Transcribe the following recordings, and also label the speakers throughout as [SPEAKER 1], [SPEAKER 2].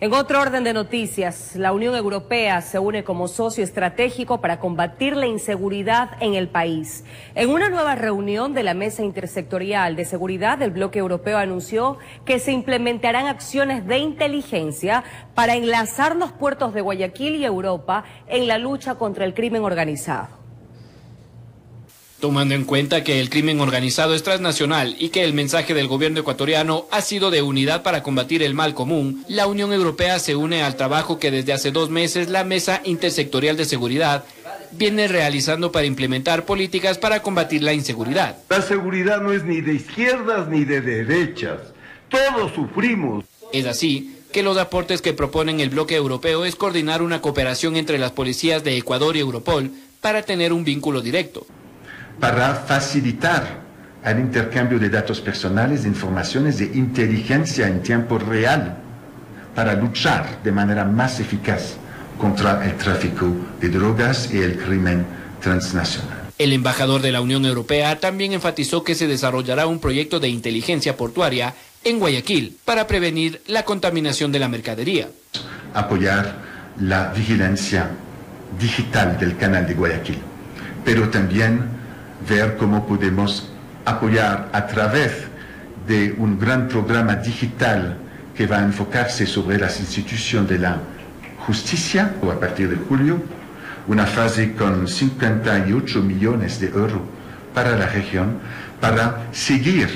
[SPEAKER 1] En otro orden de noticias, la Unión Europea se une como socio estratégico para combatir la inseguridad en el país. En una nueva reunión de la Mesa Intersectorial de Seguridad, el bloque europeo anunció que se implementarán acciones de inteligencia para enlazar los puertos de Guayaquil y Europa en la lucha contra el crimen organizado.
[SPEAKER 2] Tomando en cuenta que el crimen organizado es transnacional y que el mensaje del gobierno ecuatoriano ha sido de unidad para combatir el mal común, la Unión Europea se une al trabajo que desde hace dos meses la Mesa Intersectorial de Seguridad viene realizando para implementar políticas para combatir la inseguridad.
[SPEAKER 3] La seguridad no es ni de izquierdas ni de derechas. Todos sufrimos.
[SPEAKER 2] Es así que los aportes que proponen el bloque europeo es coordinar una cooperación entre las policías de Ecuador y Europol para tener un vínculo directo
[SPEAKER 4] para facilitar el intercambio de datos personales e informaciones de inteligencia en tiempo real para luchar de manera más eficaz contra el tráfico de drogas y el crimen transnacional.
[SPEAKER 2] El embajador de la Unión Europea también enfatizó que se desarrollará un proyecto de inteligencia portuaria en Guayaquil para prevenir la contaminación de la mercadería.
[SPEAKER 4] Apoyar la vigilancia digital del canal de Guayaquil, pero también ver cómo podemos apoyar a través de un gran programa digital que va a enfocarse sobre las instituciones de la justicia o a partir de julio, una fase con 58 millones de euros para la región, para seguir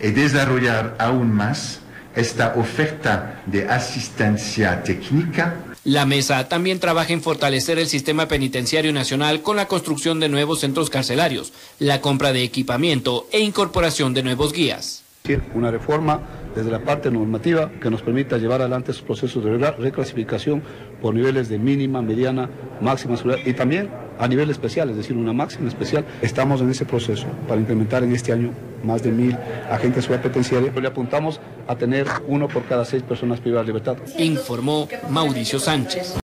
[SPEAKER 4] y desarrollar aún más esta oferta de asistencia técnica
[SPEAKER 2] la mesa también trabaja en fortalecer el sistema penitenciario nacional con la construcción de nuevos centros carcelarios, la compra de equipamiento e incorporación de nuevos guías.
[SPEAKER 5] Una reforma desde la parte normativa que nos permita llevar adelante esos procesos de reclasificación por niveles de mínima, mediana, máxima seguridad y también a nivel especial, es decir, una máxima especial. Estamos en ese proceso para implementar en este año más de mil agentes seguridad penitenciaria. Le apuntamos a tener uno por cada seis personas privadas de libertad.
[SPEAKER 2] Informó Mauricio Sánchez.